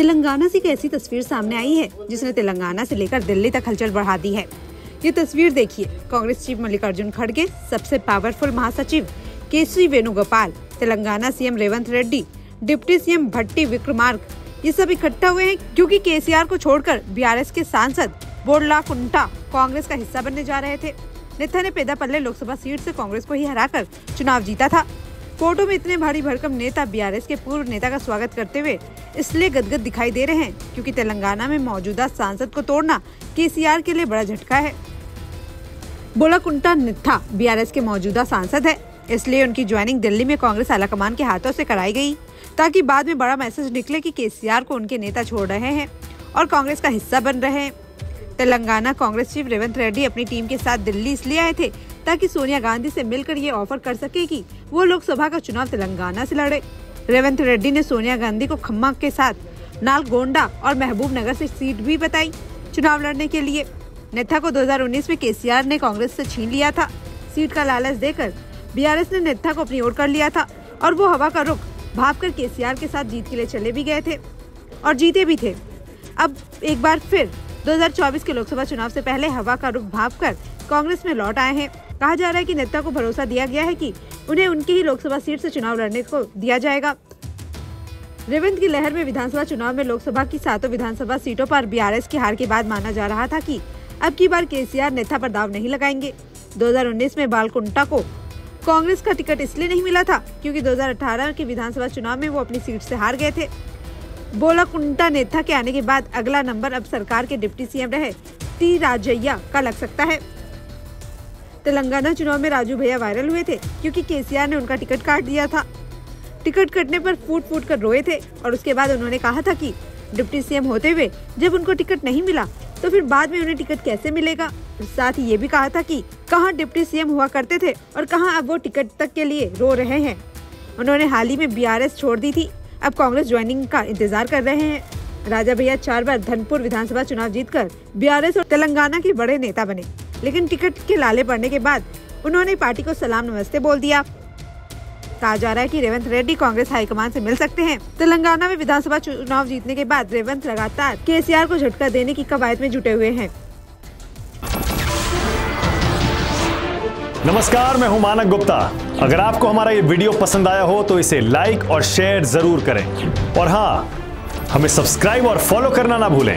तेलंगाना से एक ऐसी तस्वीर सामने आई है, जिसने तेलंगाना से लेकर दिल्ली तक हलचल बढ़ा दी है। ये तस्वीर देखिए, कांग्रेस चीफ मल्लिकार्जुन खड़गे, सबसे पावरफुल महासचिव K C Venugopal, Telangana CM Revanth Reddy, deputy CM Bhatti Vikramarka, ये सब इकट्ठा हुए हैं क्योंकि केसीआर को छोड़कर बीआरएस के सांसद बोडला कुंटा कांग्रेस का हिस्सा बनने जा रहे थे। नेता ने पेदापल्ले लोकसभा सीट से कांग्रेस को ही हराकर चुनाव जीता था। फ़ोटो में इतने भारी भरकम नेता बीआरएस के पूर्व नेता का स्वागत करते हुए इसलिए गदगद दिखाई दे रहे हैं, क्योंकि तेलंगाना में मौजूदा सांसद को तोड़ना केसीआर के लिए बड़ा झटका है। बोला कुंटा नित्था बीआरएस के मौजूदा सांसद है, इसलिए उनकी ज्वाइनिंग दिल्ली में कांग्रेस आलाकमान के हाथों से कराई गई, ताकि बाद में बड़ा मैसेज निकले कि केसीआर को उनके नेता छोड़ रहे हैं और कांग्रेस का हिस्सा बन रहे हैं। तेलंगाना कांग्रेस चीफ रेवंत रेड्डी अपनी टीम के साथ दिल्ली इसलिए आए थे ताकि सोनिया गांधी से मिलकर ये ऑफ़र कर सके कि वो लोकसभा का चुनाव तेलंगाना से लड़े। रेवंत रेड्डी ने सोनिया गांधी को खम्मा के साथ नालगोंडा और महबूब नगर से सीट भी बताई चुनाव लड़ने के लिए। नेता को 2019 में केसीआर ने कांग्रेस से छीन लिया था। सीट का लालच देकर बीआरएस ने नेता को अपनी ओर कर लिया था और वो हवा का रुख भाप कर केसीआर के साथ जीत के लिए चले भी गए थे और जीते भी थे। अब एक बार फिर 2024 के लोकसभा चुनाव से पहले हवा का रुख भाप कर कांग्रेस में लौट आए हैं। कहा जा रहा है कि नेता को भरोसा दिया गया है कि उन्हें उनकी ही लोकसभा सीट से चुनाव लड़ने को दिया जाएगा। रेवंत की लहर में विधानसभा चुनाव में लोकसभा की सातों विधानसभा सीटों पर बीआरएस की हार के बाद माना जा रहा था कि अब की बार केसीआर नेता पर दाव नहीं लगाएँगे। 2019 में बालकुंटा को कांग्रेस का टिकट इसलिए नहीं मिला था क्योंकि 2018 के विधानसभा चुनाव में वो अपनी सीट से हार गए थे। बोला कुंटा नेता के आने के बाद अगला नंबर अब सरकार के डिप्टी सीएम रहे। टी. राजैया का लग सकता है। तेलंगाना चुनाव में राजू भैया वायरल हुए थे क्योंकि केसीआर ने उनका टिकट काट दिया था। टिकट कटने पर फूट फूट कर रोए थे और उसके बाद उन्होंने कहा था कि डिप्टी सीएम होते हुए जब उनको टिकट नहीं मिला तो फिर बाद में उन्हें टिकट कैसे मिलेगा? साथ ही ये भी कहा था कि कहाँ डिप्टी सीएम हुआ करते थे और कहाँ अब वो टिकट तक के लिए रो रहे हैं। उन्होंने हाल ही में बीआरएस छोड़ दी थी। अब कांग्रेस ज्वाइनिंग का इंतज़ार कर रहे हैं। राजा भैया चार बार धनपुर विधानसभा चुनाव जीतकर बीआरएस और तेलंगाना के बड़े नेता बने। लेकिन टिकट के लाले पड़ने के बाद उन्होंने पार्टी को सलाम नमस्ते बोल दिया। कहा जा रहा है कि रेवंत रेड्डी कांग्रेस हाईकमान से मिल सकते हैं। तेलंगाना में विधानसभा चुनाव जीतने के बाद रेवंत लगातार केसीआर को झटका देने की कवायद में जुटे हुए हैं। नमस्कार, मैं हूँ मानक गुप्ता। अगर आपको हमारा ये वीडियो पसंद आया हो तो इसे लाइक और शेयर ज़रूर करें। और हाँ हमें सब्सक्राइब और फॉलो करना ना भूलें।